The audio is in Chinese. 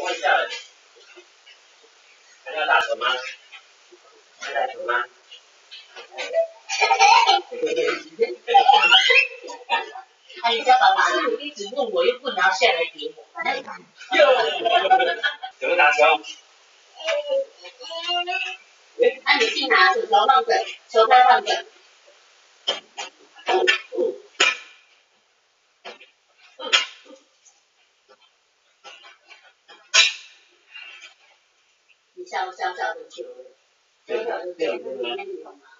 问一下，呃，问一下，还要打球吗？要打球吗？哎，你叫爸爸，你一直问我，又不拿下来给我。怎么打球？哎那你去拿球放着，球拍放着。你小小小的球，小小的球，那里有吗？这里。